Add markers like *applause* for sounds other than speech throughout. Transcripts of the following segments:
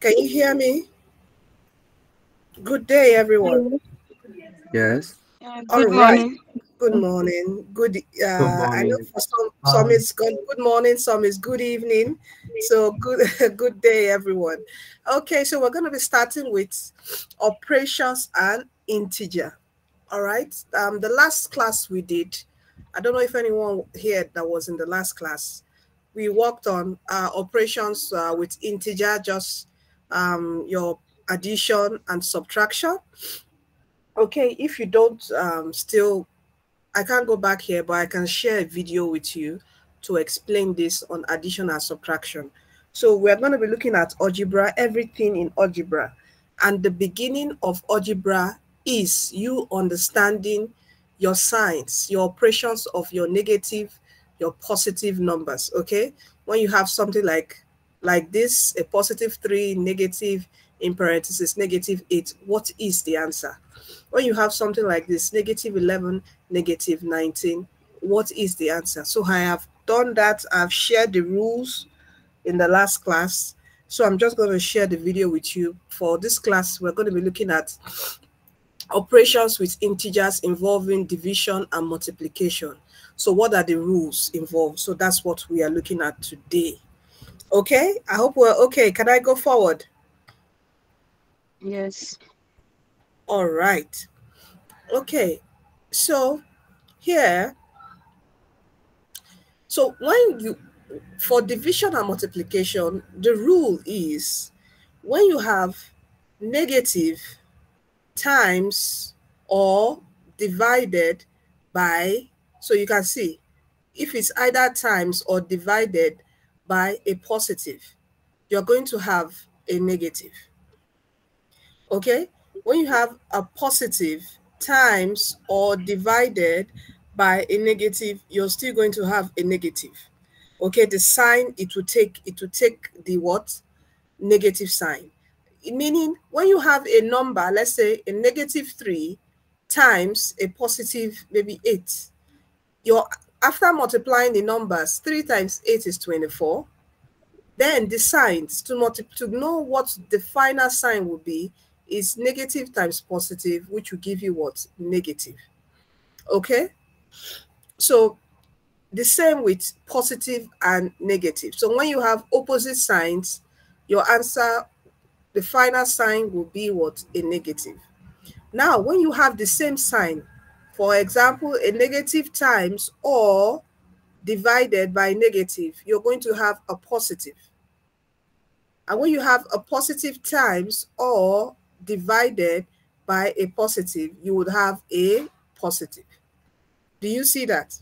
Can you hear me? Good day, everyone. Yes. Uh, All good right. morning. Good morning. Good. Uh, Good I know morning. for some, some is good. Good morning. Some is good evening. So good. *laughs* Good day, everyone. Okay, so we're going to be starting with operations and integer. All right. Um, the last class we did. I don't know if anyone here that was in the last class. We worked on uh, operations uh, with integer, just um, your addition and subtraction. Okay, if you don't um, still I can't go back here, but I can share a video with you to explain this on addition and subtraction. So we're going to be looking at algebra, everything in algebra. And the beginning of algebra is you understanding your signs, your operations of your negative, your positive numbers, okay? When you have something like like this, a positive 3, negative in parentheses, negative 8, what is the answer? When you have something like this, negative 11, negative 19, what is the answer? So I have done that. I've shared the rules in the last class. So I'm just going to share the video with you. For this class, we're going to be looking at operations with integers involving division and multiplication. So what are the rules involved? So that's what we are looking at today. Okay, I hope we're okay. Can I go forward? Yes. All right. Okay. So here, so when you, for division and multiplication, the rule is when you have negative times or divided by, so you can see if it's either times or divided by a positive, you're going to have a negative. Okay? When you have a positive times or divided by a negative, you're still going to have a negative. Okay, the sign it will take it will take the what negative sign. Meaning when you have a number, let's say a negative three times a positive maybe eight, you're after multiplying the numbers, three times eight is 24. Then the signs to multi to know what the final sign will be is negative times positive, which will give you what? Negative. Okay? So the same with positive and negative. So when you have opposite signs, your answer, the final sign will be what? A negative. Now, when you have the same sign, for example, a negative times or divided by negative, you're going to have a positive. And when you have a positive times or divided by a positive, you would have a positive. Do you see that?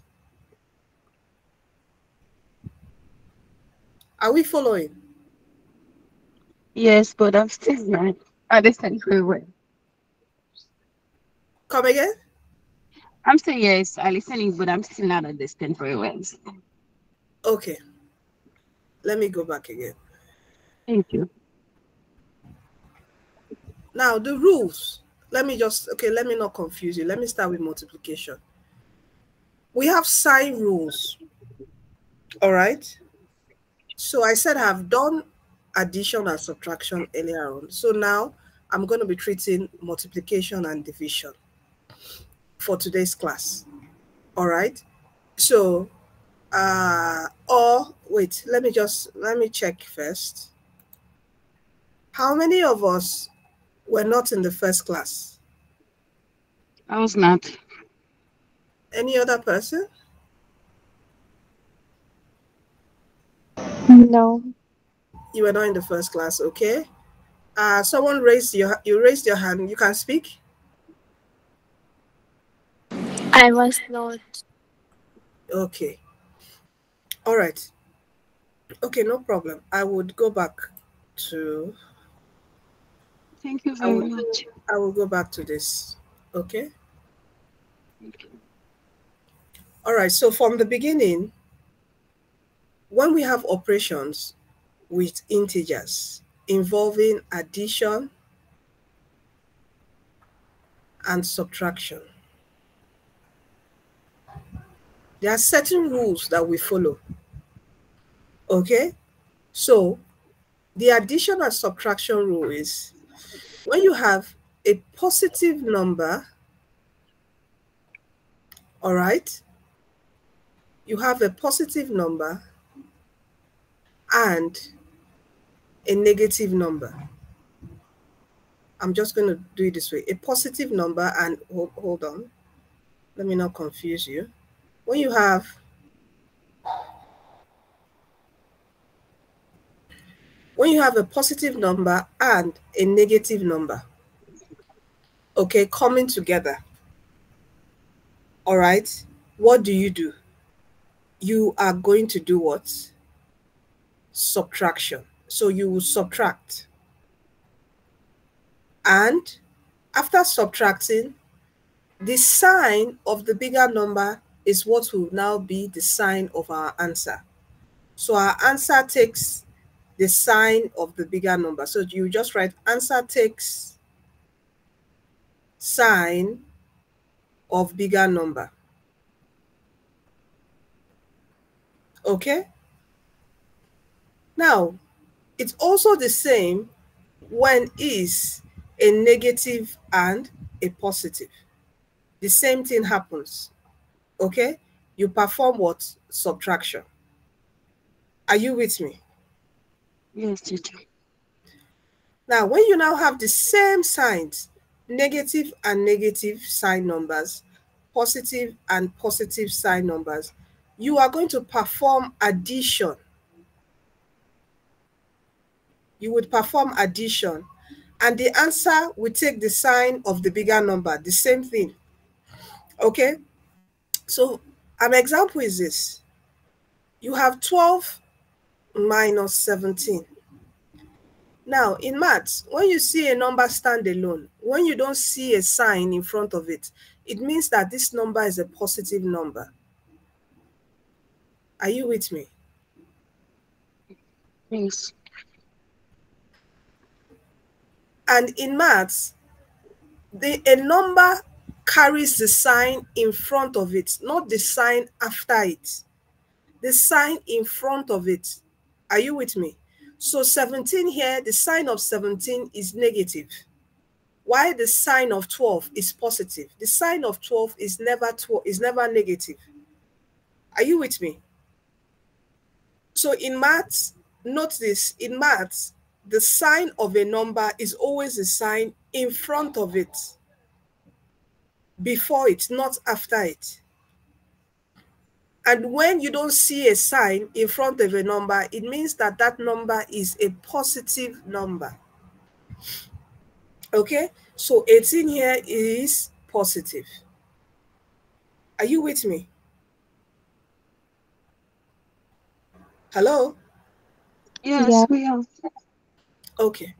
Are we following? Yes, but I'm still *laughs* not understanding very well. Come again? I'm saying yes, I'm listening, but I'm still not understanding very well. Okay. Let me go back again. Thank you. Now, the rules. Let me just, okay, let me not confuse you. Let me start with multiplication. We have sign rules. All right. So I said I've done addition and subtraction earlier on. So now I'm going to be treating multiplication and division for today's class. All right. So, uh, or wait, let me just, let me check first. How many of us were not in the first class? I was not. Any other person? No. You were not in the first class, okay? Uh, someone raised your you raised your hand. You can speak. I was not. Okay. All right. Okay, no problem. I would go back to Thank you I very will, much. I will go back to this. Okay. Thank you. All right. So from the beginning, when we have operations with integers involving addition and subtraction, there are certain rules that we follow. Okay. So the addition and subtraction rule is when you have a positive number, all right, you have a positive number and a negative number. I'm just going to do it this way. A positive number and hold, hold on. Let me not confuse you. When you have when you have a positive number and a negative number, okay, coming together, all right, what do you do? You are going to do what? Subtraction. So you will subtract. And after subtracting, the sign of the bigger number is what will now be the sign of our answer. So our answer takes the sign of the bigger number. So you just write answer takes sign of bigger number. Okay? Now, it's also the same when is a negative and a positive. The same thing happens. Okay? You perform what? Subtraction. Are you with me? Yes, teacher. Now, when you now have the same signs, negative and negative sign numbers, positive and positive sign numbers, you are going to perform addition. You would perform addition, and the answer will take the sign of the bigger number, the same thing. Okay? So, an example is this you have 12 minus 17. Now, in maths, when you see a number stand alone, when you don't see a sign in front of it, it means that this number is a positive number. Are you with me? Yes. And in maths, the a number carries the sign in front of it, not the sign after it. The sign in front of it. Are you with me? So 17 here, the sign of 17 is negative. Why the sign of 12 is positive? The sign of 12 is never 12 is never negative. Are you with me? So in maths, note this, in maths, the sign of a number is always a sign in front of it, before it, not after it. And when you don't see a sign in front of a number, it means that that number is a positive number. Okay, so 18 here is positive. Are you with me? Hello? Yes, Yeah. we are. Okay.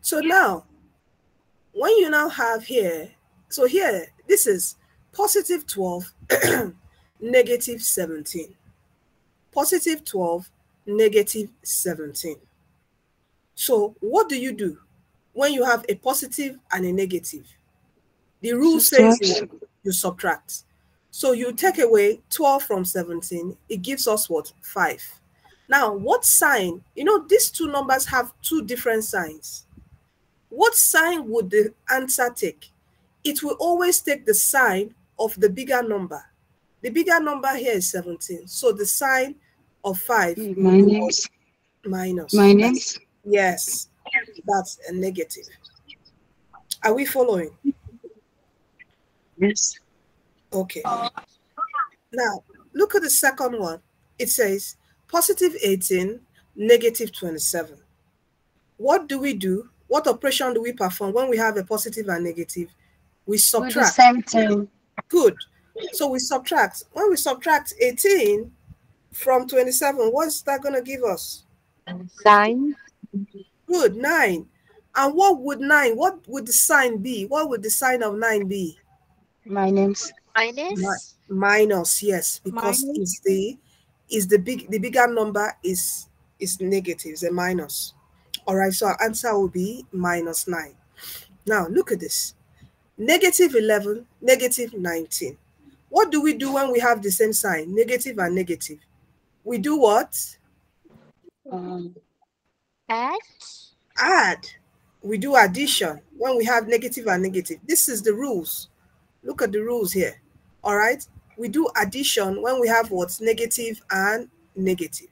So now, when you now have here, so here, this is positive 12, *clears throat* negative 17. Positive 12, negative 17. So what do you do when you have a positive and a negative? The rule says what? you subtract. So you take away 12 from 17, it gives us what? 5. Now, what sign? You know, these two numbers have two different signs. What sign would the answer take? It will always take the sign of the bigger number. The bigger number here is 17. So the sign of 5 will? Minus. minus. Minus. Yes, that's a negative. Are we following? Yes. Okay. Now, look at the second one. It says positive 18, negative 27. What do we do? What operation do we perform when we have a positive and negative? We Do the subtract. same thing. Good. So we subtract. When we subtract 18 from 27, what's that going to give us? Sign. Good, 9. And what would 9, what would the sign be? What would the sign of 9 be? Minus. Minus. minus yes because Minus. it's the is the big the bigger number is is negative it's a minus all right so our answer will be minus 9 now look at this negative 11 negative 19 what do we do when we have the same sign negative and negative we do what Um, Add. Add. We do addition when we have negative and negative. This is the rules. Look at the rules here. All right. We do addition when we have what's negative and negative.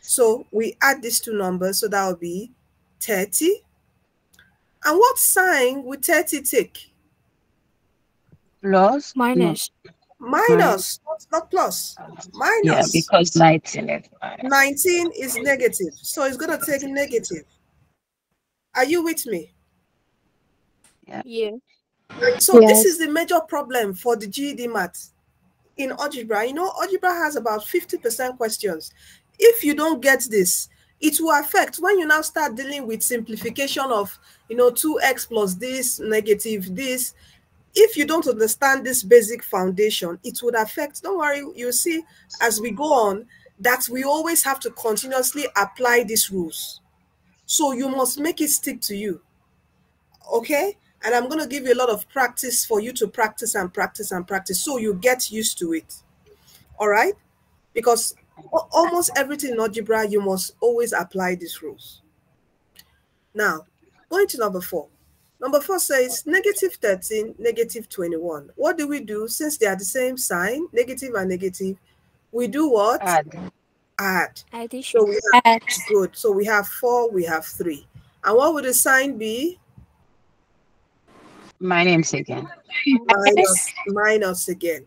So we add these two numbers. So that will be 30. And what sign would 30 take? Plus. Minus. Minus, not, not plus. Minus. Yeah, because 19 is minus. 19 is negative. So it's going to take negative. Are you with me? Yeah. So Yes. this is the major problem for the GED math in algebra. You know, algebra has about 50% questions. If you don't get this, it will affect when you now start dealing with simplification of, you know, 2x plus this, negative this. If you don't understand this basic foundation, it would affect. Don't worry, you see, as we go on, that we always have to continuously apply these rules. So you must make it stick to you. Okay? And I'm going to give you a lot of practice for you to practice and practice and practice so you get used to it. All right? Because almost everything in algebra, you must always apply these rules. Now, going to number four. Number four says negative 13, negative 21. What do we do since they are the same sign, negative and negative? We do what? Add. Add. Addition. So we have Add. good. So we have four, we have three. And what would the sign be? My name's again. minus minus again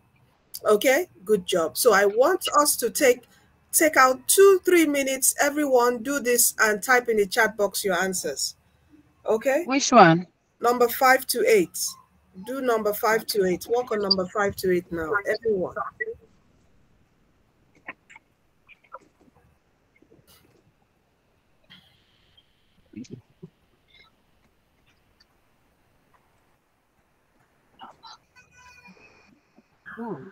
okay good job so i want us to take take out two three minutes everyone do this and type in the chat box your answers okay Which one? Number five to eight. Do number five to eight. Work on number five to eight now, everyone. Hmm.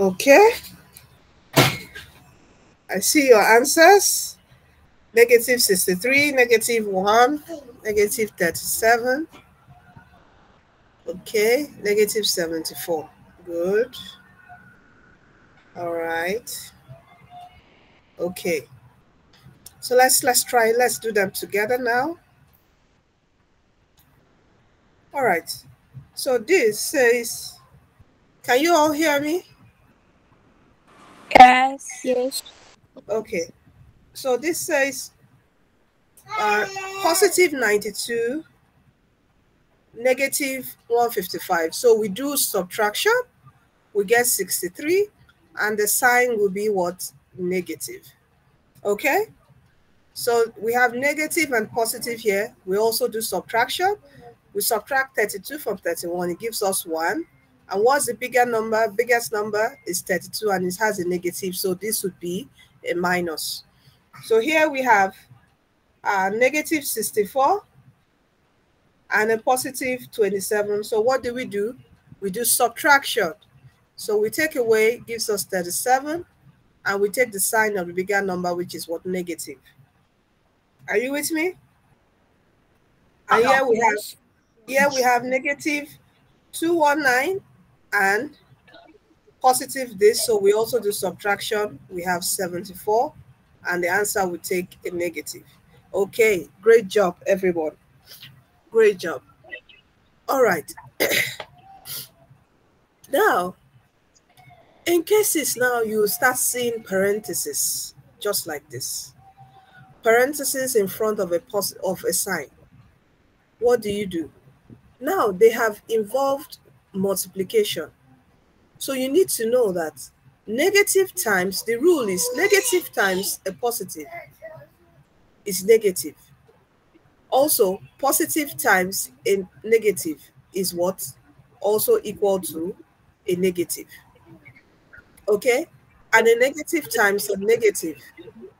Okay. I see your answers. Negative 63, negative 1, negative 37. Okay, negative 74. Good. All right. Okay. So let's let's try let's do them together now. All right. So this says can you all hear me? Yes. Yes. Okay. So this says uh, positive 92, negative 155. So we do subtraction, we get 63, and the sign will be what? Negative. Okay? So we have negative and positive here. We also do subtraction. We subtract 32 from 31, it gives us 1. And what's the bigger number? Biggest number is 32 and it has a negative. So this would be a minus. So here we have a negative 64 and a positive 27. So what do we do? We do subtraction. So we take away gives us 37 and we take the sign of the bigger number, which is what negative. Are you with me? And here we have here we have negative 219 and positive this. So we also do subtraction. We have 74 and the answer would take a negative. Okay, great job, everyone. Great job. All right. *coughs* now, in cases now you start seeing parentheses just like this. Parentheses in front of a of a sign. What do you do? Now they have involved multiplication. So you need to know that negative times, the rule is negative times a positive is negative. Also, positive times a negative is what? Also equal to a negative. Okay? And a negative times a negative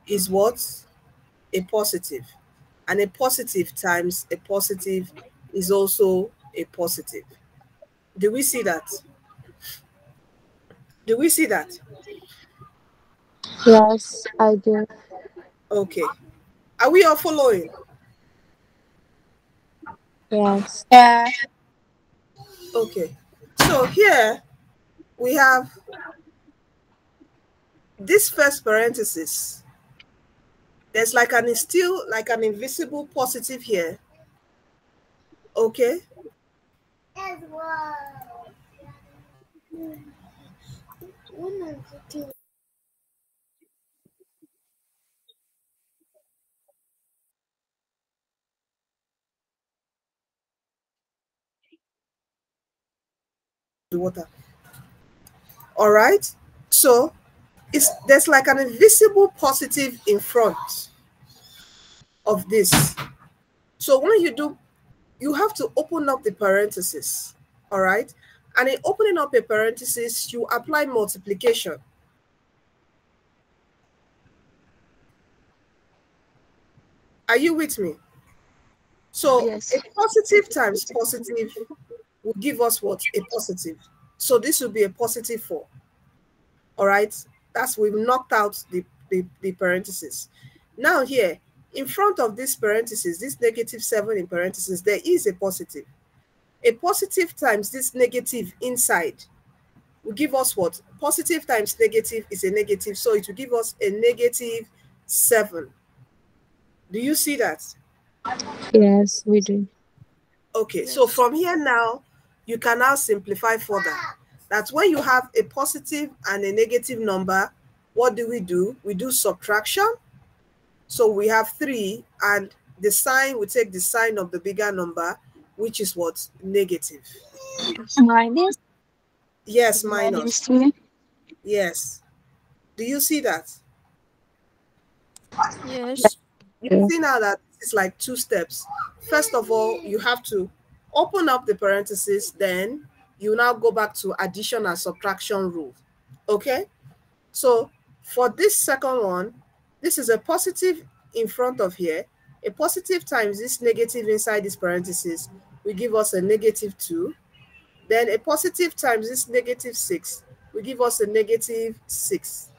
is what? A positive. And a positive times a positive is also a positive. Do we see that? Do we see that? Yes, I do. Okay. Are we all following? Yes. Yeah. Okay. So here we have this first parenthesis. There's like an still like an invisible positive here. Okay. The water. All right. So it's there's like an invisible positive in front of this. So when you do, you have to open up the parenthesis. All right. And in opening up a parenthesis, you apply multiplication. Are you with me? So Yes. a positive times positive will give us what? A positive. So this will be a positive 4. All right. That's we've knocked out the, the, the parenthesis. Now here, in front of this parenthesis, this negative 7 in parenthesis, there is a positive. A positive times this negative inside will give us what? Positive times negative is a negative. So it will give us a negative 7. Do you see that? Yes, we do. Okay, so from here now, you can now simplify further. That's when you have a positive and a negative number, what do we do? We do subtraction. So we have 3, and the sign, we take the sign of the bigger number, which is what? Negative. Minus. Yes, minus. two. Yes. Do you see that? Yes. You see now that it's like two steps. First of all, you have to open up the parenthesis, then you now go back to addition and subtraction rule. Okay? So for this second one, this is a positive in front of here. A positive times this negative inside this parenthesis will give us a negative 2. Then a positive times this negative 6 will give us a negative 6.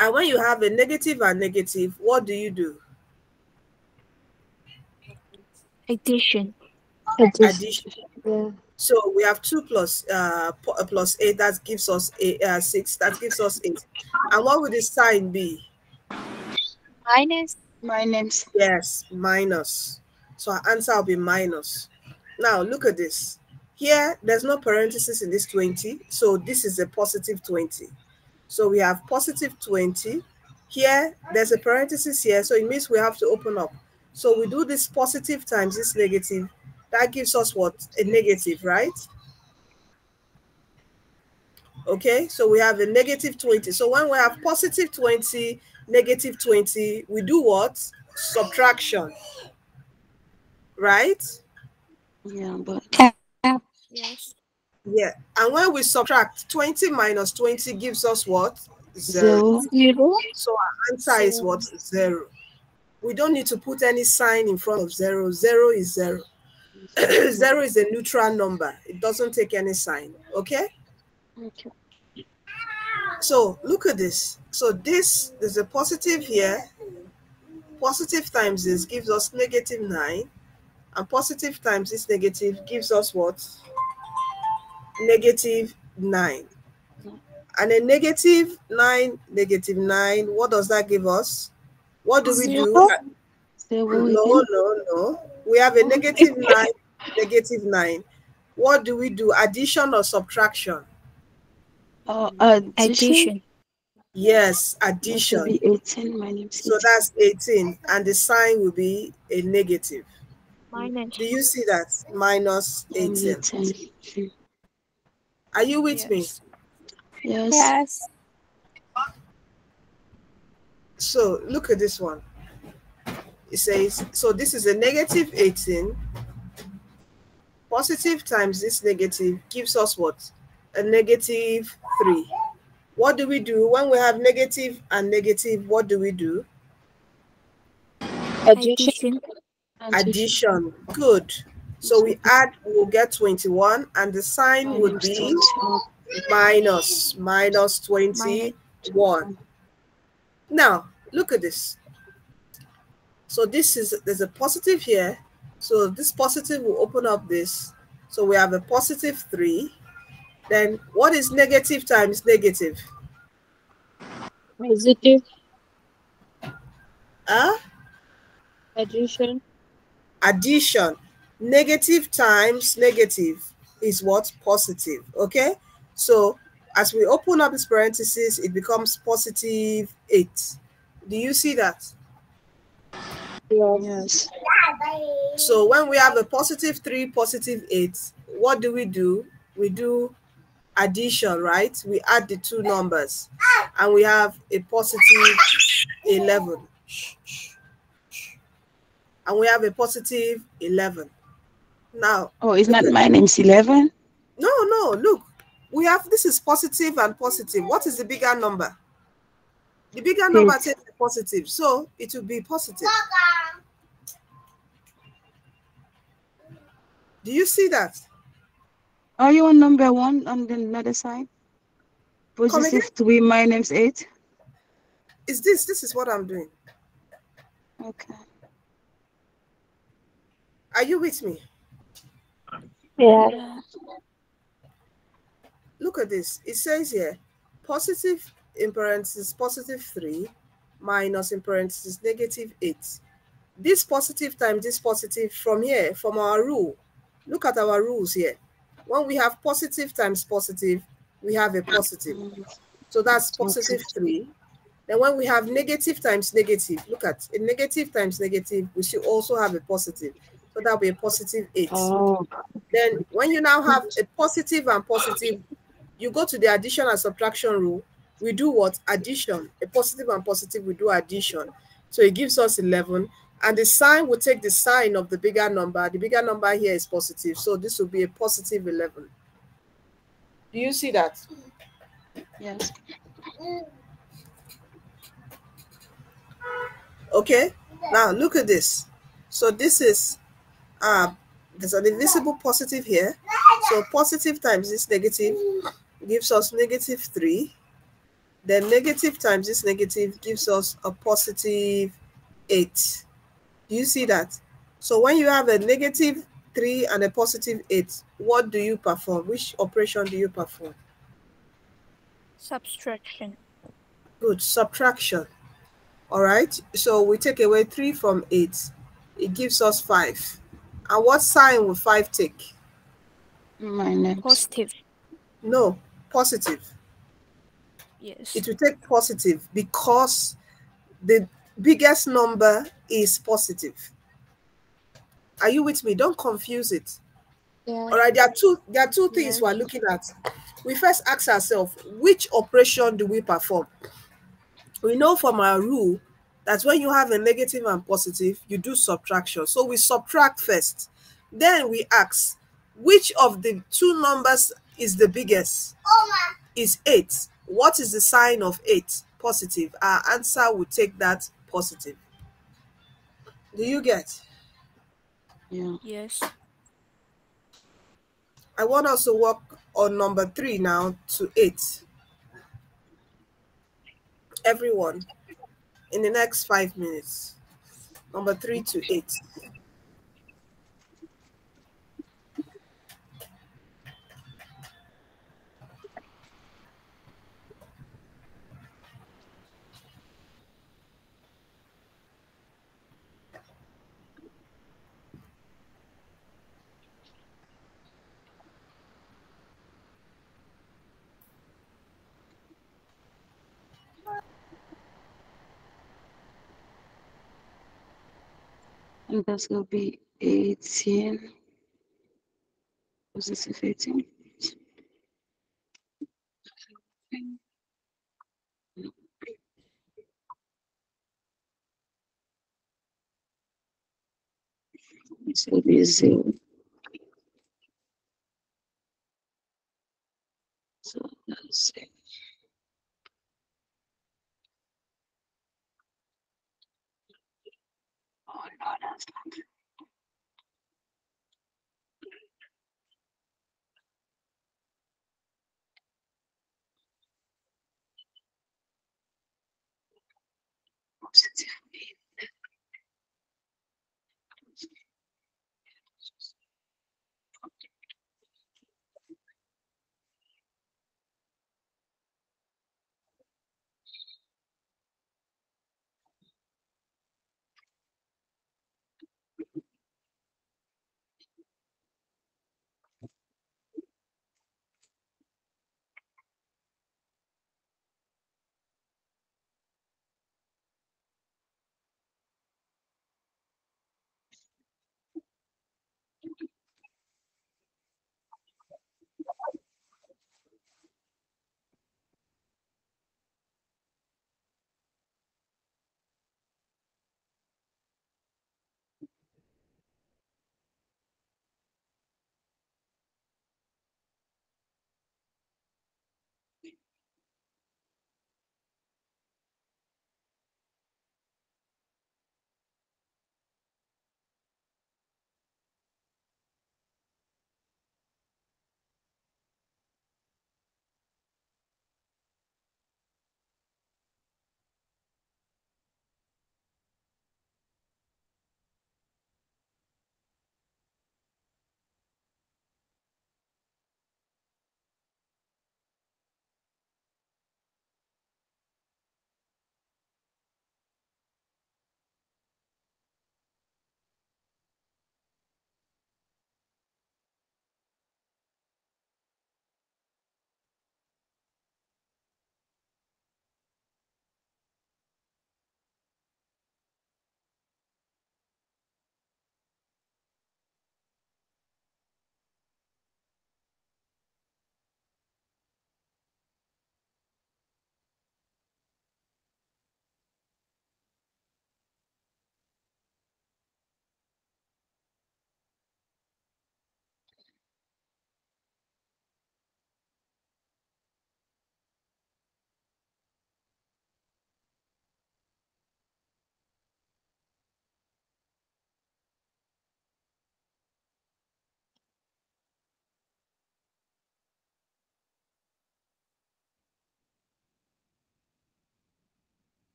And when you have a negative and negative, what do you do? Addition. Addition. Addition. Yeah. So we have 2 plus, uh, plus 8, that gives us a, uh, 6, that gives us 8. And what would the sign be? Minus. Minus. Yes, minus. So our answer will be minus. Now look at this. Here, there's no parenthesis in this 20. So this is a positive 20. So we have positive 20. Here, there's a parenthesis here. So it means we have to open up. So we do this positive times this negative. That gives us what? A negative, right? Okay, so we have a negative 20. So when we have positive 20, negative 20, we do what? Subtraction. Right? Yeah, but Yes. Yeah. And when we subtract 20 minus 20 gives us what? Zero. zero. Zero. So our answer is what? Zero. We don't need to put any sign in front of zero. Zero is zero. *clears throat* zero is a neutral number. It doesn't take any sign. Okay? Okay. So look at this. So this, there's a positive here. Positive times this gives us negative 9. And positive times this negative gives us what? Negative 9. And a negative 9, negative 9, what does that give us? What do we do? Zero. Zero No, no, no. We have a negative *laughs* 9, negative 9. What do we do? Addition or subtraction? Uh, addition. Addition. Yes, addition. be 18 minus So that's 18, and the sign will be a negative. Minus. Do you see that? Minus 18. 18. Are you with me? Yes. Yes. Yes. So look at this one. It says, so this is a negative 18. Positive times this negative gives us what? A negative 3. What do we do when we have negative and negative? What do we do? Addition. Addition. Addition. Good. So we add, we'll get 21, and the sign would be minus, minus 21. Now, look at this. So this is, there's a positive here. So this positive will open up this. So we have a positive 3. Then what is negative times negative? Positive. Huh? Addition. Addition. Negative times negative is what? Positive. Okay? So as we open up this parenthesis, it becomes positive 8. Do you see that? Yes. Yes. So when we have a positive 3, positive 8, what do we do? We do addition, right? We add the two numbers and we have a positive 11. And we have a positive 11. Now, Oh, isn't minus 11? no, no, look, we have this is positive and positive. What is the bigger number? The bigger number Eight. takes the positive, so it will be positive. Do you see that? Are you on number one on the other side? again? Positive 3 minus 8? Is this this is what I'm doing? Okay. Are you with me? Yeah. Look at this. It says here positive in parentheses positive 3 minus in parentheses negative 8. This positive times this positive from here, from our rule. Look at our rules here. When we have positive times positive, we have a positive. So that's positive 3. Then when we have negative times negative, look at a negative times negative, we should also have a positive. So that'll be a positive 8. Oh, Then when you now have a positive and positive, you go to the addition and subtraction rule. We do what? Addition. A positive and positive, we do addition. So it gives us 11. And the sign will take the sign of the bigger number. The bigger number here is positive. So this will be a positive 11. Do you see that? yes. Okay. Now look at this. So this is uh there's an invisible positive here. So positive times this negative gives us negative 3. Then negative times this negative gives us a positive 8. Do you see that? So when you have a negative 3 and a positive 8, what do you perform? Which operation do you perform? Subtraction. Good. Subtraction. All right. So we take away 3 from 8. It gives us 5. And what sign will 5 take? Minus. Positive. No, positive. Yes. It will take positive because the biggest number is positive. Are you with me? Don't confuse it. Yeah. All right, there are two there are two things Yes. we're looking at. We first ask ourselves, which operation do we perform? We know from our rule that when you have a negative and positive, you do subtraction. So we subtract first. Then we ask, which of the two numbers is the biggest? Is 8. What is the sign of 8? Positive. Our answer will take that positive. Do you get? Yeah. Yes. I want us to work on number three now to eight. Everyone, in the next five minutes. Number three to eight. And that's gonna be 18. Positive 18. This will be zero.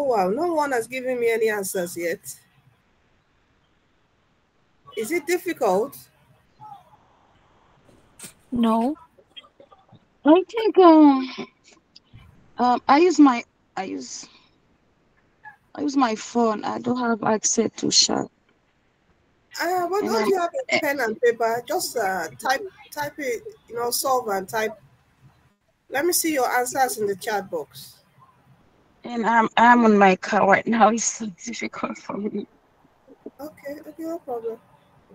Oh wow, no one has given me any answers yet. Is it difficult? No. I think um, um I use my I use I use my phone. I don't have access to chat. Uh, why don't you have a pen and paper? Just uh, type type it, you know, solve and type. Let me see your answers in the chat box. And I'm I'm on my car right now. It's so difficult for me. Okay, okay, no problem.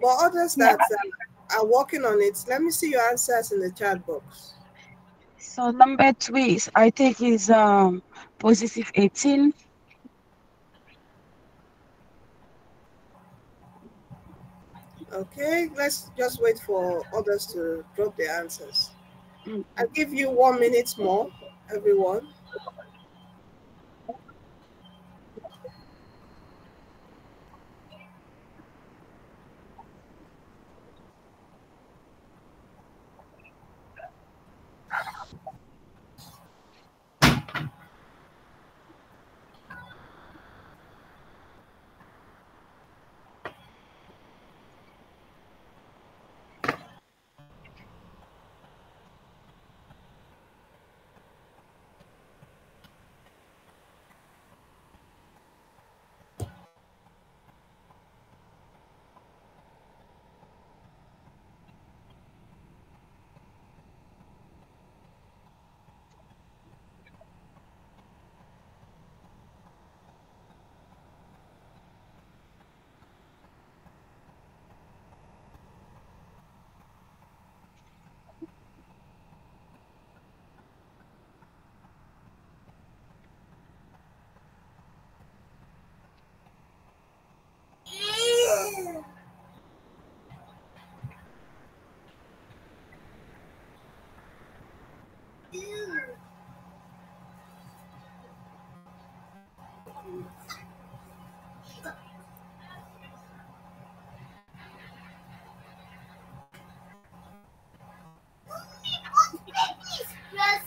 But others that uh, are working on it, let me see your answers in the chat box. So number two is I think is um positive 18. Okay, let's just wait for others to drop their answers. Mm. I'll give you one minute more, everyone.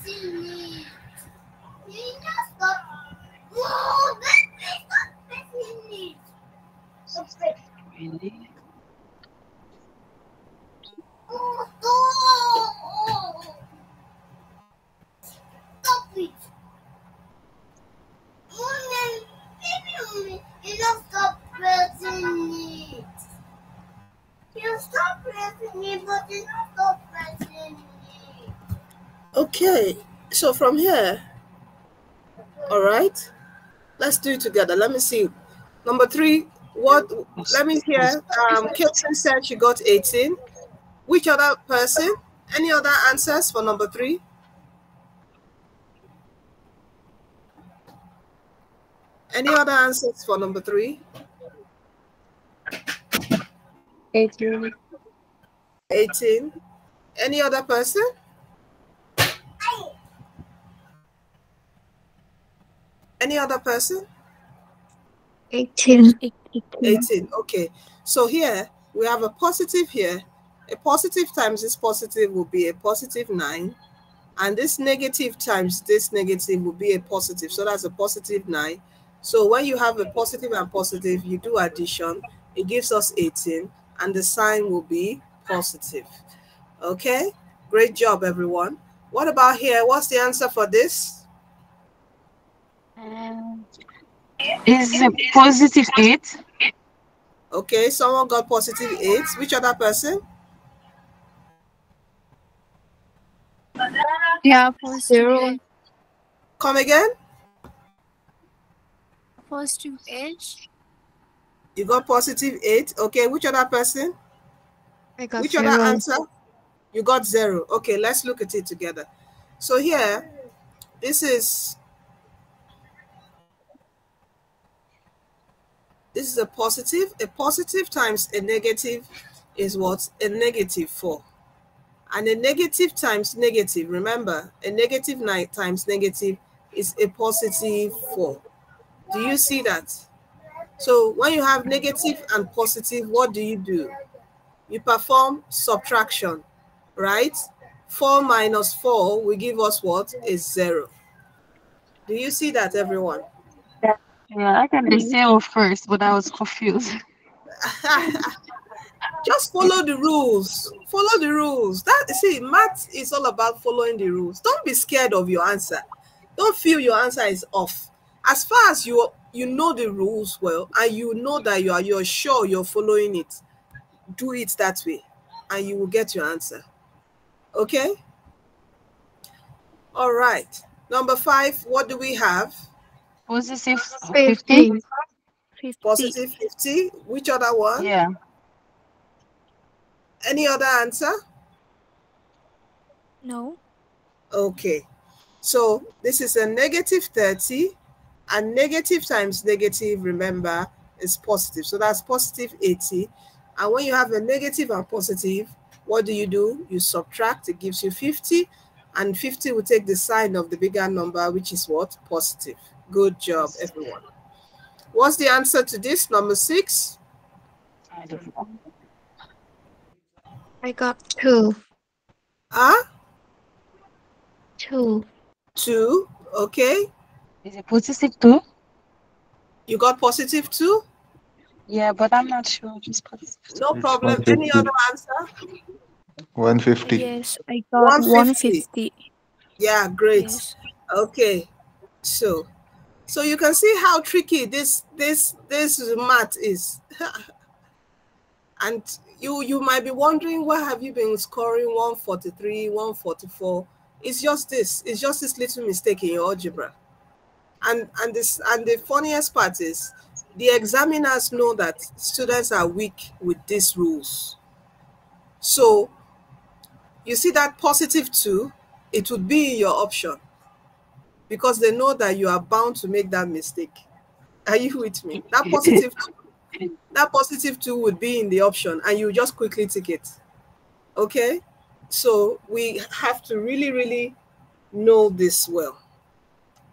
Pressing me. So from here, all right, let's do it together. Let me see. Number three, what? Let me hear. Um, Kirsten said she got 18. Which other person? Any other answers for number three? Any other answers for number three? 18. 18. Any other person? Any other person? 18. 18. Okay. So here we have a positive here. A positive times this positive will be a positive 9. And this negative times this negative will be a positive. So that's a positive 9. So when you have a positive and positive, you do addition. It gives us 18. And the sign will be positive. Okay. Great job, everyone. What about here? What's the answer for this? Is a positive 8. Okay. Someone got positive 8. Which other person? Yeah, positive Zero. eight. Come again? Positive eight. You got positive 8. Okay. Which other person? I got Which other answer? You got zero. Okay, let's look at it together. So here, this is this is a positive. A positive times a negative is what? A negative four. And a negative times negative, remember, a negative nine times negative is a positive four. Do you see that? So when you have negative and positive, what do you do? You perform subtraction, right? 4 minus 4 will give us what? Is 0. Do you see that, everyone? Yeah, I can be first, but I was confused. *laughs* *laughs* Just follow the rules. Follow the rules. That see, math is all about following the rules. Don't be scared of your answer. Don't feel your answer is off. As far as you you know the rules well and you know that you are you're sure you're following it, do it that way, and you will get your answer. Okay. All right. Number five. What do we have? Positive 50. 50? 50. Positive. Which other one? Yeah. Any other answer? No. Okay, so this is a negative 30, and negative times negative, remember, is positive. So that's positive 80. And when you have a negative and positive, what do you do? You subtract, it gives you 50, and 50 will take the sign of the bigger number, which is what? Positive. Good job, everyone. What's the answer to this? Number six? I don't know. I got two. Ah, Two. two. Okay. Is it two? You got positive two? Yeah, but I'm not sure. Just positive. No It's problem. Any 150. other answer? 150. Yes, I got 150. 150. Yeah, great. Yes. Okay, so so you can see how tricky this this this math is, *laughs* and you you might be wondering why have you been scoring 143, 144? It's just this. It's just this little mistake in your algebra, and and this and the funniest part is the examiners know that students are weak with these rules, so you see that positive two, it would be your option because they know that you are bound to make that mistake. Are you with me? That *laughs* positive two, that positive two would be in the option and you just quickly tick it. Okay? So we have to really, really know this well.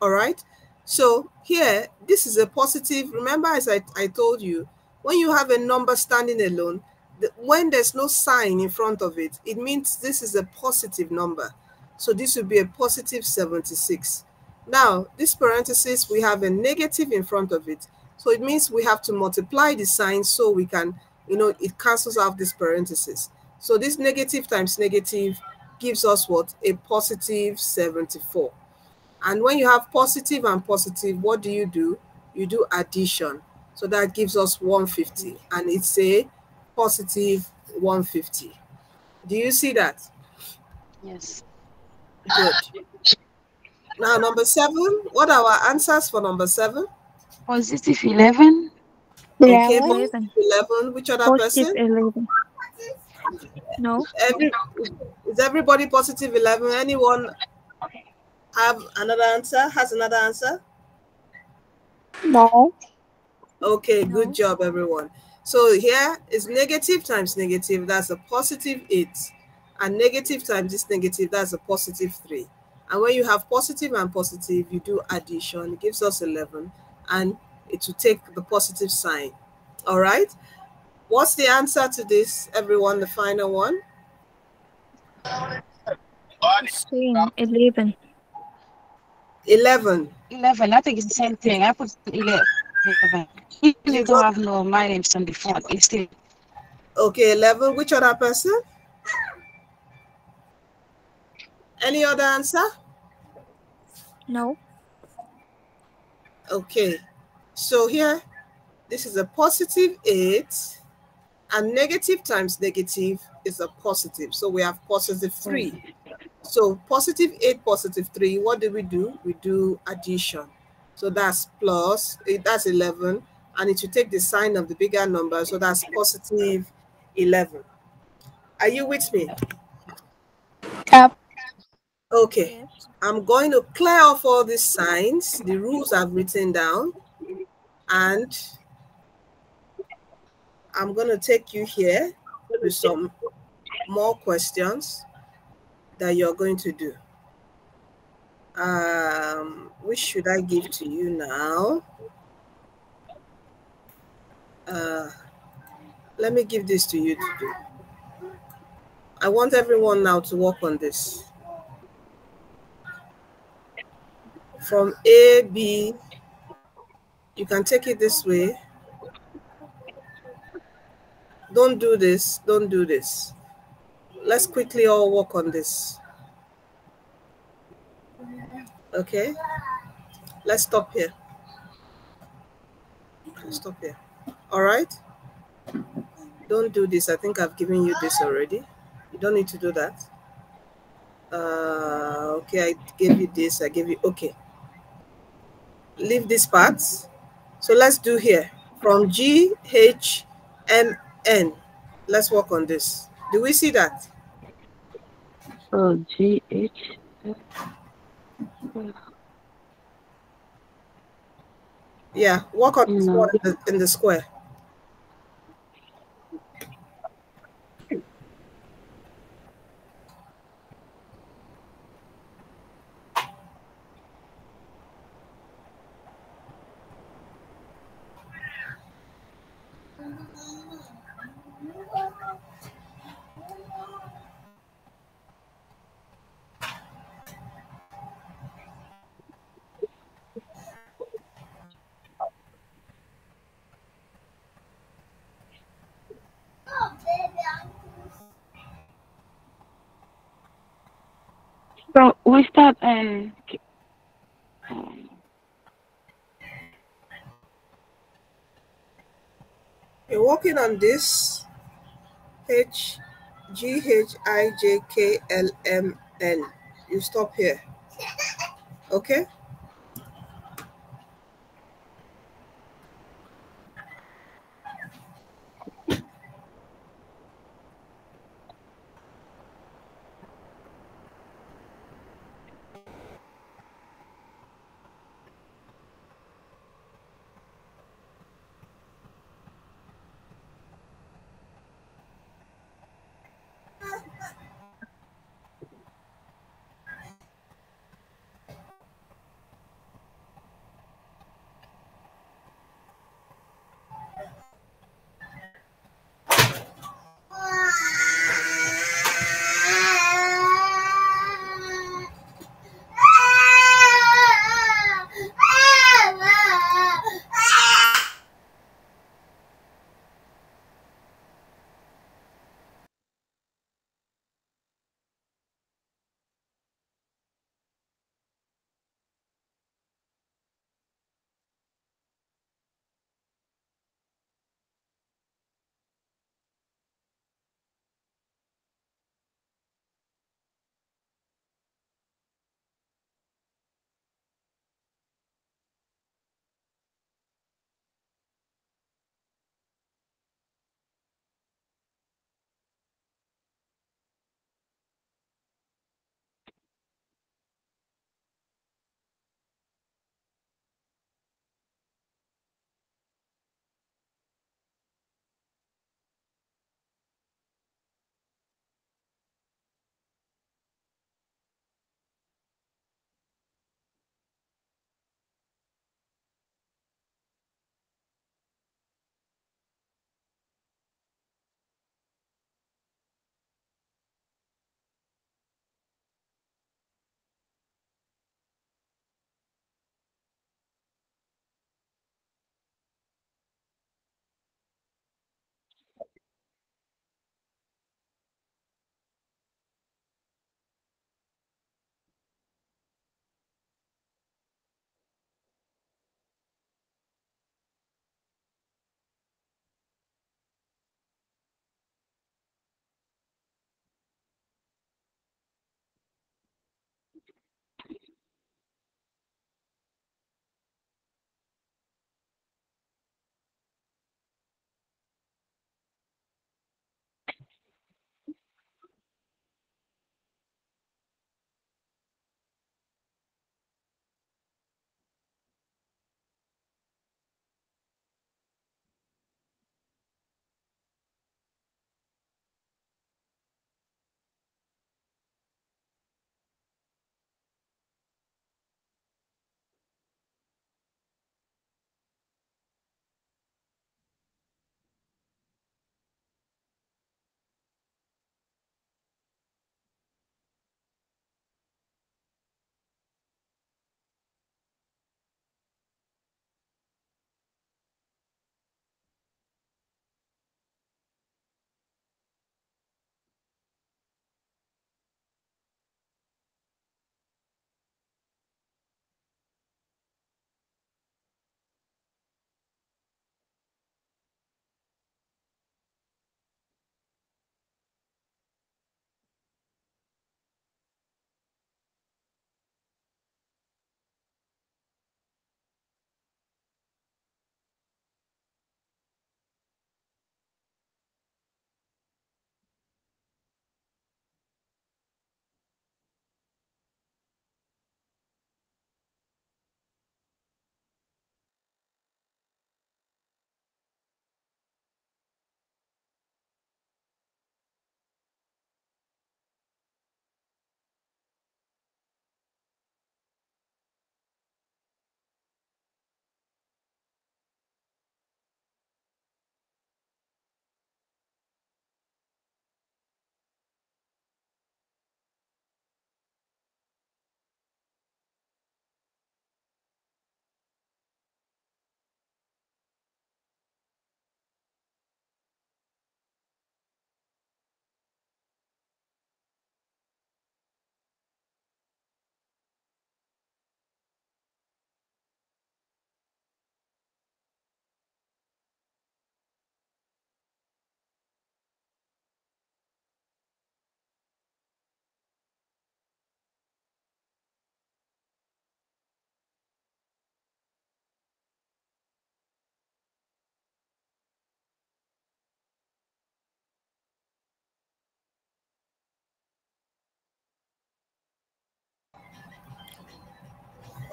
All right. So here, this is a positive. Remember, as I, I told you, when you have a number standing alone, the, when there's no sign in front of it, it means this is a positive number. So this would be a positive 76. Now, this parenthesis, we have a negative in front of it. So it means we have to multiply the sign so we can, you know, it cancels out this parenthesis. So this negative times negative gives us what? A positive 74. And when you have positive and positive, what do you do? You do addition. So that gives us 150. And it's a positive 150. Do you see that? Yes. Good. *laughs* Now, number seven, what are our answers for number seven? Positive 11? Okay, Eleven. positive 11. Which other Positive person? 11. No. Every, is everybody positive 11? Anyone have another answer? Has another answer? No. Okay, No. good job, everyone. So here is negative times negative, that's a positive 8. And negative times this negative, that's a positive 3. And when you have positive and positive, you do addition, it gives us 11. And it will take the positive sign. All right? What's the answer to this, everyone? The final one? Same. 11. 11. 11. I think it's the same thing. I put 11. 11. Even You don't have no my names on the front, it's still Okay, 11. Which other person? Any other answer? No. Okay, so here, this is a positive 8, and negative times negative is a positive. So we have positive 3. So positive 8, positive 3, what do we do? We do addition. So that's plus, eh, that's 11, and it should take the sign of the bigger number. So that's positive 11. Are you with me? Yep. Okay. I'm going to clear off all these signs, the rules I've written down, and I'm going to take you here with some more questions that you're going to do. Um, which should I give to you now? Uh, let me give this to you to do. I want everyone now to work on this. From A, B, You can take it this way. Don't do this. Don't do this. Let's quickly all work on this. Okay. Let's stop here. Let's stop here. All right. Don't do this. I think I've given you this already. You don't need to do that. Uh, okay, I gave you this. I gave you, okay. Leave these parts. So let's do here from G, H, M, N. Let's work on this. Do we see that? So G H. Yeah, work on this in the, in the square. So we and um, You're working on this H G H I J K L M N. You stop here. Okay?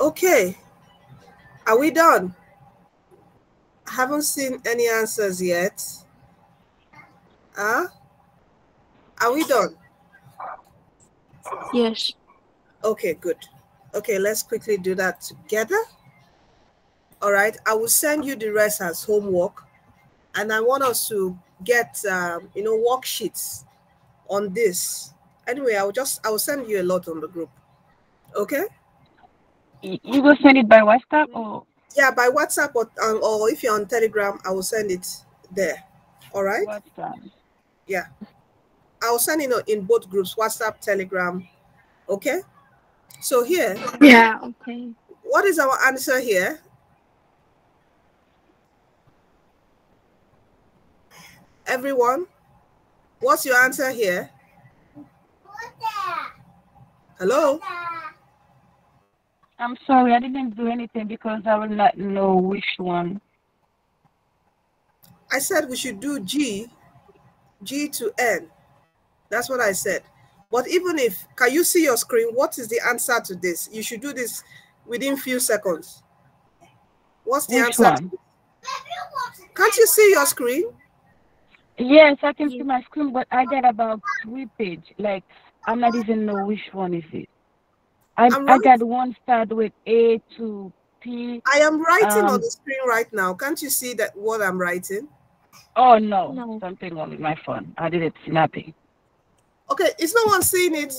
Okay. Are we done? I haven't seen any answers yet. Huh? Are we done? Yes. Okay, good. Okay, let's quickly do that together. All right, I will send you the rest as homework. And I want us to get, um, you know, worksheets on this. Anyway, I will just, I will send you a lot on the group. Okay? Y- You will send it by WhatsApp or Yeah, by WhatsApp or, um, or if you're on Telegram, I will send it there. All right? WhatsApp? Yeah. I will send it in both groups, WhatsApp, Telegram. Okay? So here, Yeah. Okay. what is our answer here? Everyone, what's your answer here? Hello? I'm sorry, I didn't do anything because I will not know which one. I said we should do G, G to N. That's what I said. But even if, can you see your screen? What is the answer to this? You should do this within few seconds. What's the Which answer? Can't you see your screen? Yes, I can see my screen, but I get about three page. Like I'm not even know which one is it. I I'm I got one start with A to P. I am writing on Um, the screen right now. Can't you see that what I'm writing? Oh no, No. something wrong with my phone. I did it snapping. Okay, is no one seeing it?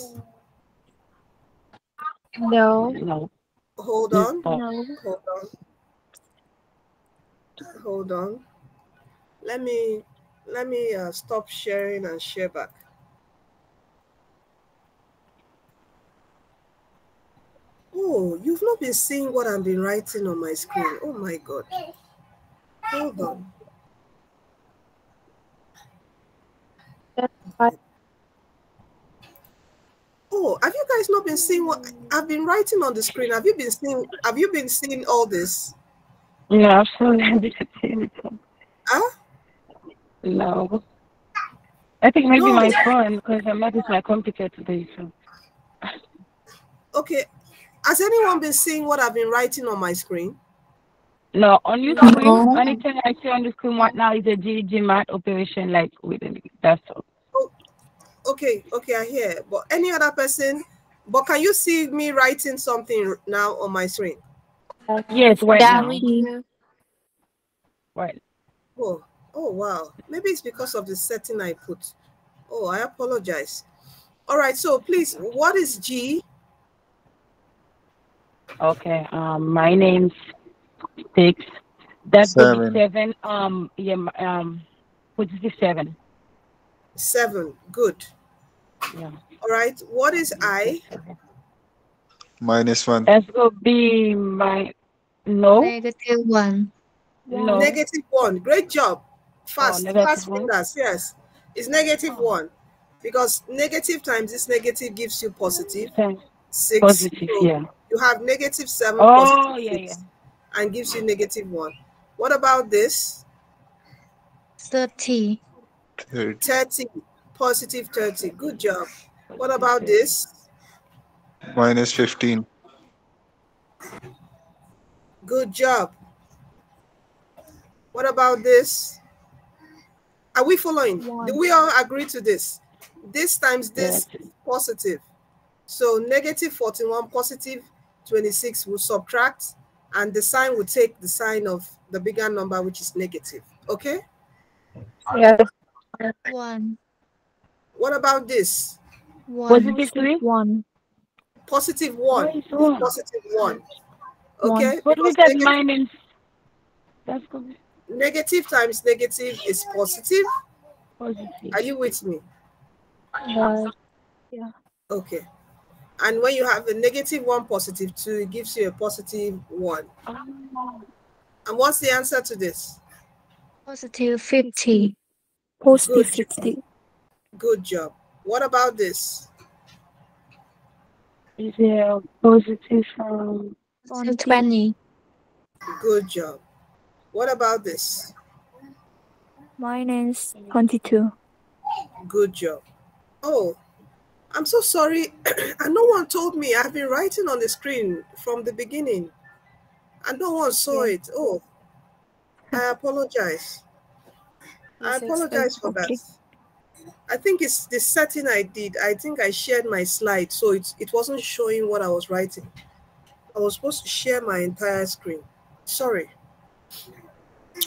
No. No. Hold on, No. hold on, hold on. Let me let me uh, stop sharing and share back. Oh, you've not been seeing what I've been writing on my screen. Oh my god. Hold on. Oh, have you guys not been seeing what I've been writing on the screen? Have you been seeing have you been seeing all this? no, absolutely. See. Huh? No. I think maybe No. my phone because I'm not with my computer today. So Okay. Has anyone been seeing what I've been writing on my screen? no, on your No. screen, anything I see on the screen right now is a GG math operation. Like with it. That's all. Okay, okay, I hear. But any other person, but can you see me writing something now on my screen? Yes, right Yeah, now. we do. Right. Oh, oh wow. Maybe it's because of the setting I put. Oh, I apologize. All right, so please, what is G? Okay. Um, my name's six. That's the Seven. seven. Um, yeah. Um, which is the seven? Seven. Good. Yeah. All right. What is I? Minus one. That's gonna be my no. Negative one. No. Negative one. Great job. Fast, negative fast one. fingers. Yes, it's negative one because negative times this negative gives you positive Thanks. six. Positive. So Yeah. You have negative seven. Oh, positive yeah, six, And gives you negative one. What about this? Thirty. Third. 30, positive 30. Good job. What about this? Minus 15. Good job. What about this? Are we following? One. Do we all agree to this? This times this Yes. positive. So negative 41, positive 26 will subtract, and the sign will take the sign of the bigger number, which is negative. Okay? Yeah. One. What about this? One. Positive? One. Positive 1. Is one? Positive 1. One. Okay? But we Because got negative- minus. That's good. negative times negative is positive. Positive. Are you with me? Yeah. Okay. And when you have a negative one, positive two, it gives you a positive one. Oh, And what's the answer to this? Positive fifty. Positive 50. Good job. What about this? Is there a positive um Twenty. Good job. What about this? Minus twenty-two. Good job. Oh, I'm so sorry. *clears throat* and no one told me. I've been writing on the screen from the beginning. And no one saw Yeah. it. Oh, I apologize. I apologize for that. I think it's the setting I did. I think I shared my slide, so it, it wasn't showing what I was writing. I was supposed to share my entire screen. Sorry.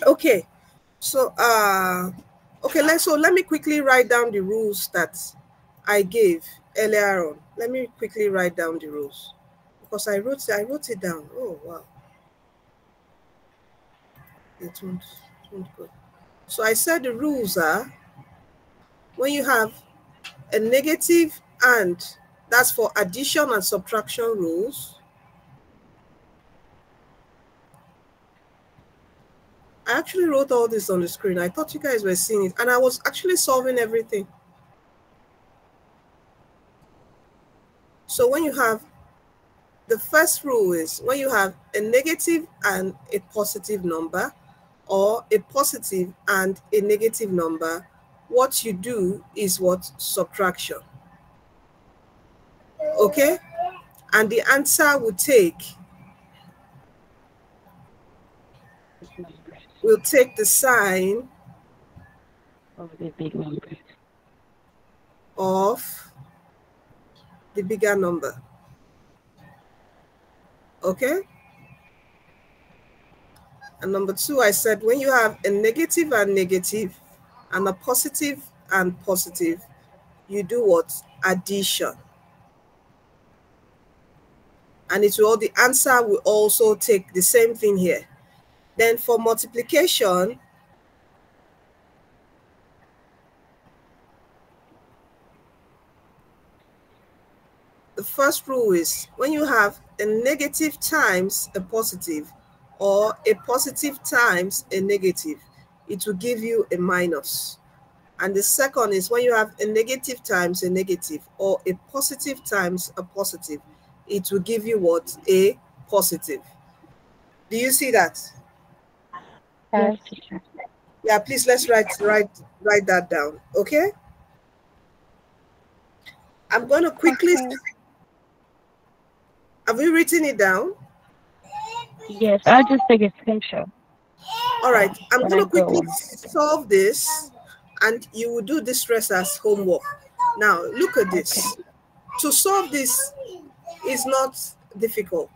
Okay. So uh okay, let so let me quickly write down the rules that I gave earlier on. Let me quickly write down the rules. Because I wrote I wrote it down. Oh wow. It won't, it won't go. So I said the rules are when you have a negative and that's for addition and subtraction rules. I actually wrote all this on the screen. I thought you guys were seeing it, and I was actually solving everything. So when you have the first rule is when you have a negative and a positive number, or a positive and a negative number, what you do is what subtraction. Okay? And the answer will take will take the sign Of the big number. of the bigger number. Okay? And number two, I said when you have a negative and negative and a positive and positive, you do what? Addition. And it will the answer will also take the same thing here. Then for multiplication, the first rule is when you have a negative times a positive or a positive times a negative, it will give you a minus. And the second is when you have a negative times a negative or a positive times a positive, it will give you what? A positive. Do you see that? Yes. Yeah, please let's write write write that down. Okay. I'm going to quickly. Okay. Have you written it down? Yes, I'll just take a screenshot. All right. I'm going to quickly go. solve this, and you will do this rest as homework. Now, look at this. To solve this is not difficult.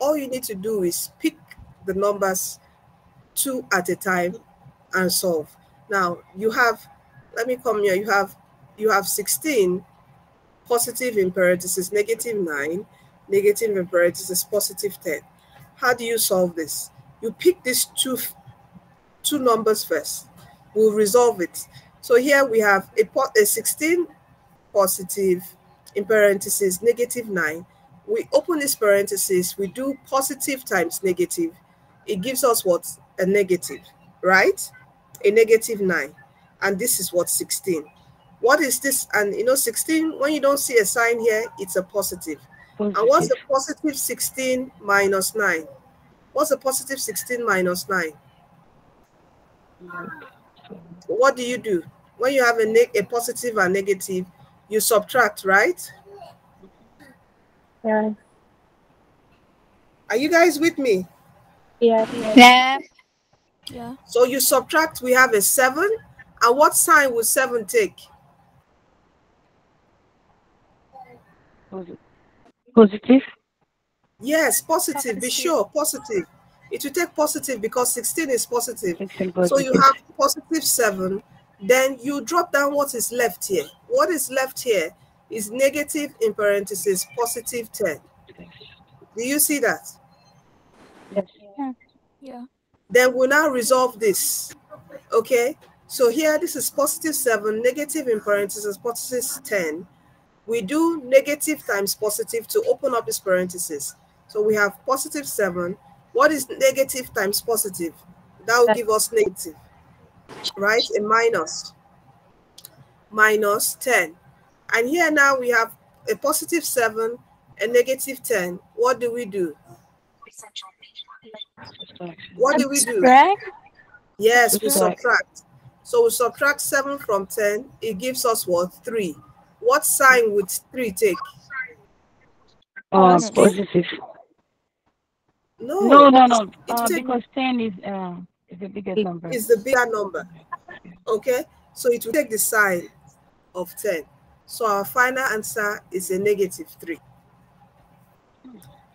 All you need to do is pick the numbers two at a time and solve. Now, you have, let me come here. You have, you have 16 positive in parentheses, negative 9, negative in is positive 10. How do you solve this? You pick these two, two numbers first. We'll resolve it. So here we have a, a 16 positive in parentheses, negative 9. We open this parenthesis, we do positive times negative. It gives us what? A negative, right? A negative 9. And this is what 16. What is this? And you know, 16, when you don't see a sign here, it's a positive. And what's the positive 16 minus 9? What's the positive 16 minus 9? What do you do? When you have a, neg- a positive and negative, you subtract, right? Yeah. Are you guys with me? Yeah. Yeah. Yeah. So you subtract, we have a 7. And what sign will 7 take? Positive. Yes, positive. Be sure, positive. It will take positive because 16 is positive. Sixteen So you have positive 7. Then you drop down what is left here. What is left here is negative in parentheses, positive 10. Do you see that? Yes. Yeah. Then we'll now resolve this. Okay. So here, this is positive 7, negative in parentheses, positive 10. We do negative times positive to open up this parenthesis. So we have positive 7. What is negative times positive? That will give us negative, right? A minus. Minus 10. And here now we have a positive 7, a negative 10. What do we do? What do we do? Yes, we Subtract. subtract. So we subtract 7 from 10. It gives us what? 3. What sign would 3 take? Uh, Positive. positive. No, No, no, no. it Uh, because 10 is, uh, is the biggest number. is the bigger number. Okay, so it will take the sign of 10. So our final answer is a negative 3.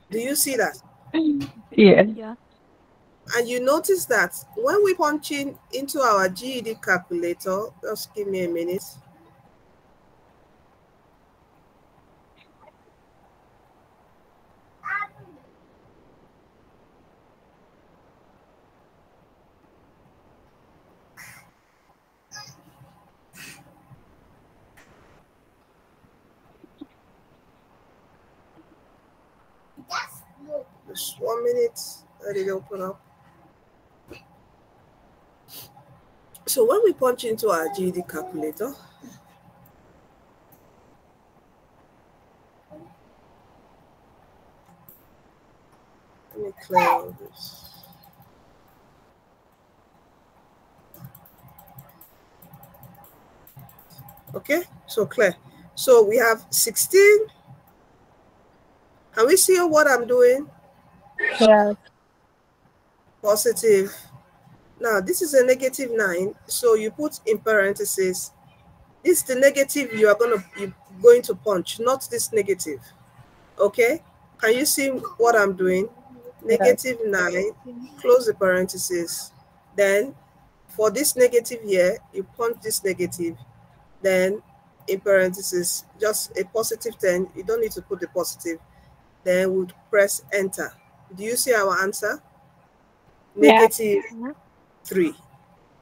Do you see that? Yeah. Yeah. And you notice that when we punch in into our GED calculator, just give me a minute. Just one minute. Let it open up. So when we punch into our GED calculator, let me clear all this. Okay, so clear. So we have 16. Can we see what I'm doing? Yes. positive. Now, this is a negative 9, so you put in parentheses, this is the negative you are going to you going to punch, not this negative. Okay? Can you see what I'm doing? Negative 9, close the parentheses. Then, for this negative here, you punch this negative. Then, in parentheses, just a positive 10. You don't need to put the positive. Then, we'll press enter. Do you see our answer? Yeah. Negative uh-huh. three.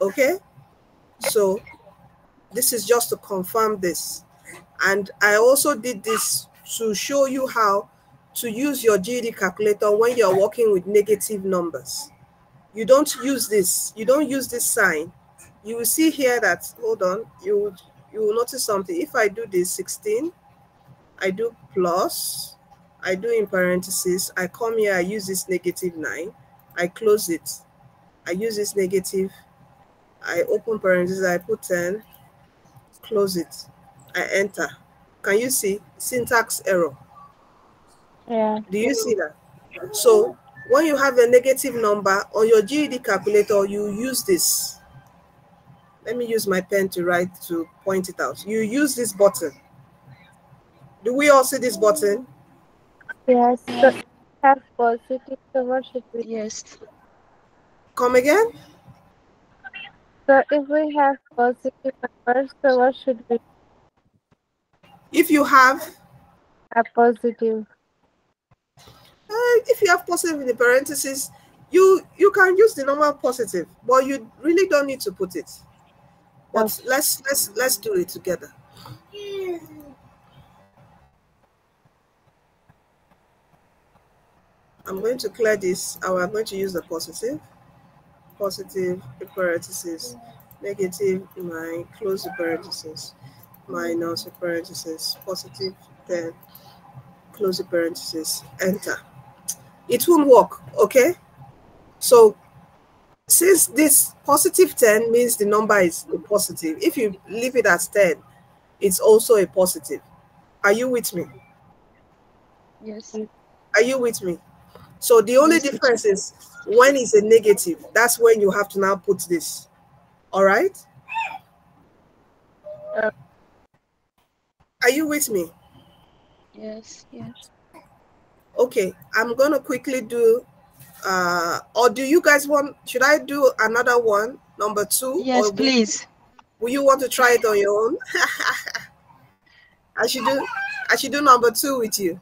Okay? So this is just to confirm this. And I also did this to show you how to use your GED calculator when you're working with negative numbers. You don't use this, you don't use this sign. You will see here that, hold on, you you will notice something. If I do this 16, I do plus, I do in parentheses, I come here, I use this negative 9, I close it. I use this negative, I open parentheses, I put 10, close it, I enter. Can you see syntax error? Yeah. Do you see that? So when you have a negative number on your GED calculator, you use this. Let me use my pen to write to point it out. You use this button. Do we all see this button? Yes. So have positive. So what should we? Yes. Come again? So if we have positive numbers, so what should we? If you have A positive. Uh, if you have positive in the parentheses, you you can use the normal positive, but you really don't need to put it. But let's let's let's do it together. I'm going to clear this. Oh, I am going to use the positive, positive the parentheses, negative my close the parentheses, minus the parentheses, positive then close the parentheses, enter it won't work okay so since this positive 10 means the number is a positive if you leave it as 10 it's also a positive are you with me Yes. are you with me so the only difference is when it's a negative that's when you have to now put this all right Uh. are you with me Yes. Yes. okay i'm gonna quickly do uh or do you guys want should i do another one number two Yes, please. will you want to try it on your own *laughs* i should do i should do number two with you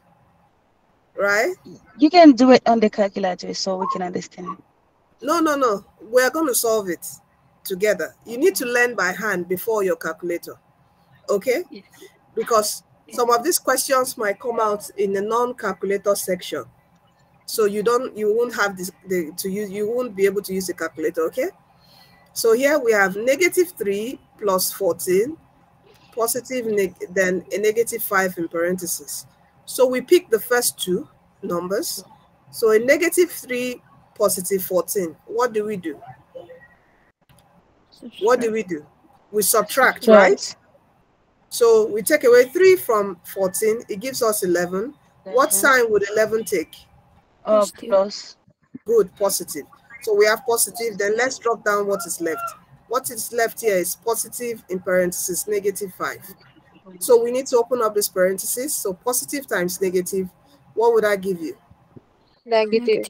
right? You can do it on the calculator so we can understand. no no no. We're going to solve it together. You need to learn by hand before your calculator. Okay? Yes. because some of these questions might come out in the non-calculator section. So you don't you won't have this the to use you won't be able to use the calculator okay? So here we have negative 3 plus 14 positive neg- then a negative 5 in parentheses so we pick the first two numbers so a negative 3 positive 14 what do we do what do we do we subtract right So we take away 3 from 14, it gives us 11. What sign would 11 take? Oh, positive. plus. Good, positive. So we have positive, then let's drop down what is left. What is left here is positive in parentheses, negative 5. So we need to open up this parenthesis. So positive times negative, what would I give you? Negative.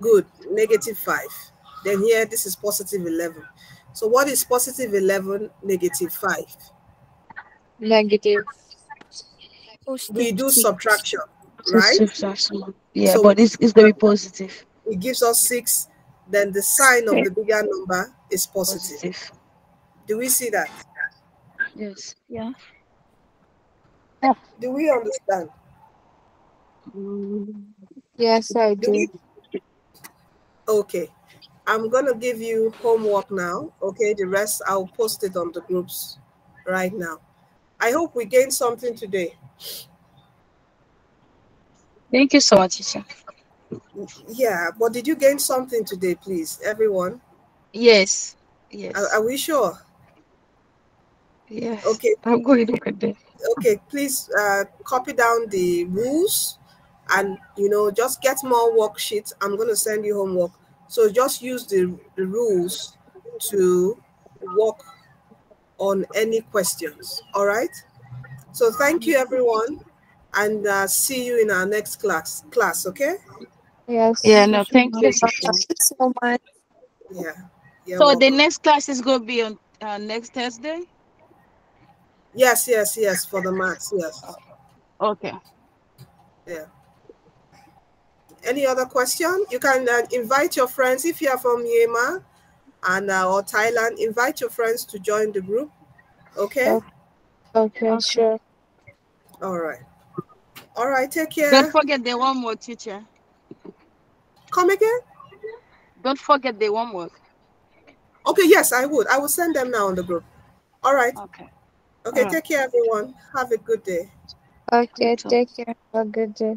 Good, negative 5. Then here, this is positive 11. So what is positive 11, negative 5? Negative. We do subtraction, right? subtraction. Yeah, So- but this is gonna be positive. It gives us 6. Then the sign of the bigger number is positive. Positive. Do we see that? Yes. Yeah. Do we understand? Yes, I Do we do. Okay. I'm going to give you homework now. Okay. The rest, I'll post it on the groups right now. I hope we gained something today. Thank you so much, teacher. Yeah. But did you gain something today, please? Everyone? Yes. Yes. Are, are we sure? Yes. Okay. I'm going to look at that. Okay. Please uh, copy down the rules and, you know, just get more worksheets. I'm going to send you homework. So just use the, the rules to work on any questions. All right. So thank you, everyone, and uh, see you in our next class. Class, okay? Yes. Yeah, no, thank you. So much. Yeah. You're So the next class is going to be on uh, next Thursday? Yes, yes, yes, for the maths. Yes. Okay. Yeah. Any other question? You can uh, invite your friends if you are from Myanmar and uh, or Thailand. Invite your friends to join the group. Okay. Okay. Okay, sure. All right. All right. Take care. Don't forget the one more teacher. Come again. Don't forget the one more. Okay. Yes, I would. I will send them now on the group. All right. Okay. Okay. Uh-huh. Take care, everyone. Have a good day. Okay, take care. Have a good day.